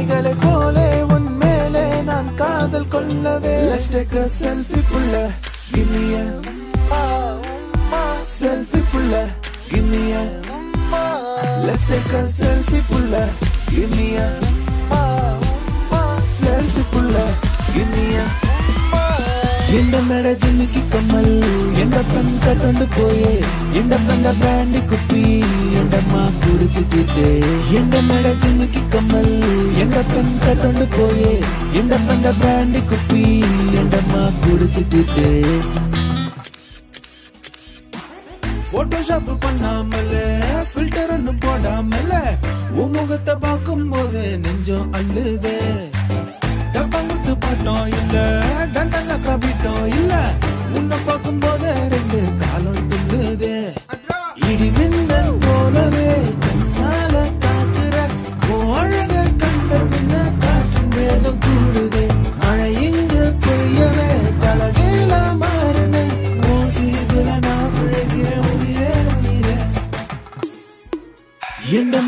அலைகளை போலே உன் மேலே நான் காதல் கொள்ளவே Let's take a selfie புள்ள Give me a Selfie புள்ள Give me a Let's take a selfie புள்ள Give me a Selfie புள்ள Give me a ಎಂದ ನಡ ಜಿಮಿಕಿ ಕಮ್ಮಲ್ ಎಂದ ಪನ್ ಕಟೊಂಡು ಕೋಯೆ ಎಂದ ಪಂದ ಬ್ರಾಂಡಿ ಕುಪ್ಪಿ ಎಂಡಮ್ಮ ಕುಡಿಚಿಟ್ಟಿದ್ದೆ ಎಂದ ನಡ ಜಿಮಿಕಿ ಕಮ್ಮಲ್ ಎಂದ ಪನ್ ಕಟೊಂಡು ಕೋಯೆ ಎಂದ ಪಂದ ಬ್ರಾಂಡಿ ಕುಪ್ಪಿ ಎಂಡಮ್ಮ குடிச்சிட்டு போட்டோஷாப் பண்ணாமல ஃபில்டர் ஒன்னும் போடாமல உன் முகத்தை பார்க்கும் போது நெஞ்சம் அள்ளுதே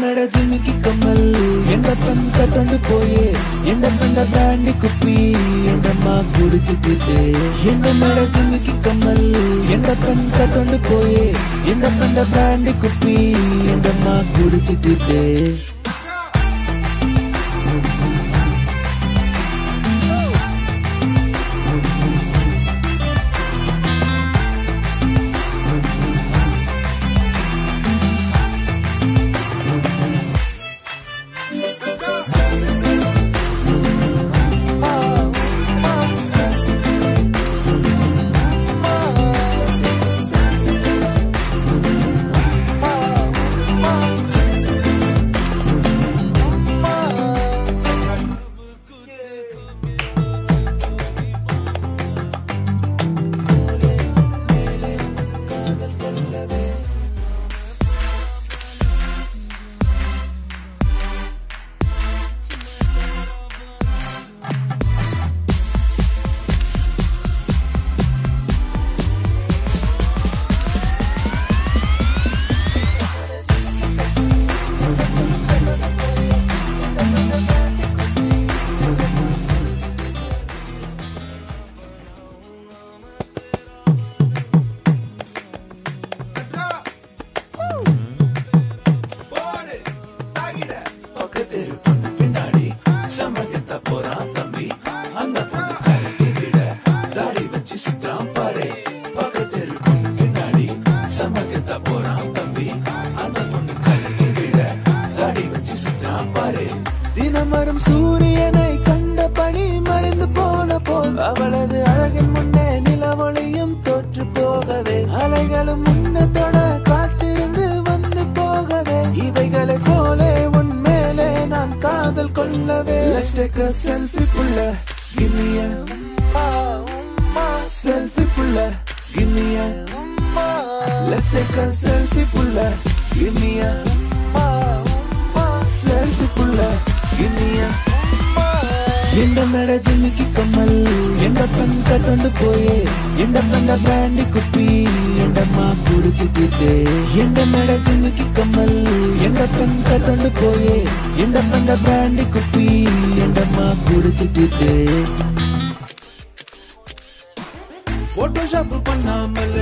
కన్నడ జిమికి కమ్మల్ ఎండ పెంత తండుపోయే ఎండ పెండ బ్యాండి కుప్పి ఎండమ్మా గుడిచితే ఎండ మెడ జిమికి కమ్మల్ ఎండ పెంత తండుపోయే ఎండ పెండ బ్యాండి కుప్పి ఎండమ్మా గుడిచితే தினமரும் சூரியனை கண்ட பணி மறைந்து போன போல். அவளது அழகின் முன்னே நிலவொளியும் தோற்று போகவே. அலைகளும் முன்ன தொட காத்திருந்து வந்து போகவே. இவைகளை போலே உன் மேலே நான் காதல் கொள்ளவே. செல்ஃபி புள்ள Give me புள்ள Give Let's take a selfie pull up. Give me a selfie pull up. ಎಂಡ ನಡ ಜಿಮ್ಮಿಗೆ ಕಮ್ಮಲ್ ಎಂಡ ಪನ್ ಕಟ್ಕೊಂಡು ಪೋಯೆ ಎಂಡ ಪಂಡ ಬ್ರ್ಯಾಂಡಿ ಕುಪ್ಪಿ ಎಂಡಮ್ಮ ಕುಡಿಚಿಟ್ಟಿದ್ದೆ ಎಂಡ ನಡ ಜಿಮ್ಮಿಗೆ ಕಮ್ಮಲ್ ಎಂಡ ಪನ್ ಕಟ್ಕೊಂಡು ಪೋಯೆ ಎಂಡ ಪಂಡ ಬ್ರ್ಯಾಂಡಿ ಕುಪ್ಪಿ ಎಂಡಮ್ಮ ಕುಡಿಚಿಟ್ಟಿದ್ದೆ போட்டோஷாப் பண்ணாமல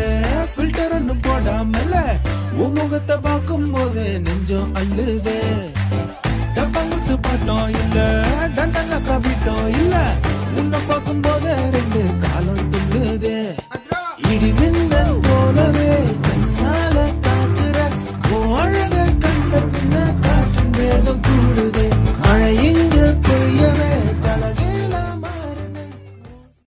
ஃபில்டர் ஒன்னு போடாமல உன் முகத்தை பார்க்கும் போது நெஞ்சம் அள்ளுதே டப்பாங்குத்து பாட்டம் இல்ல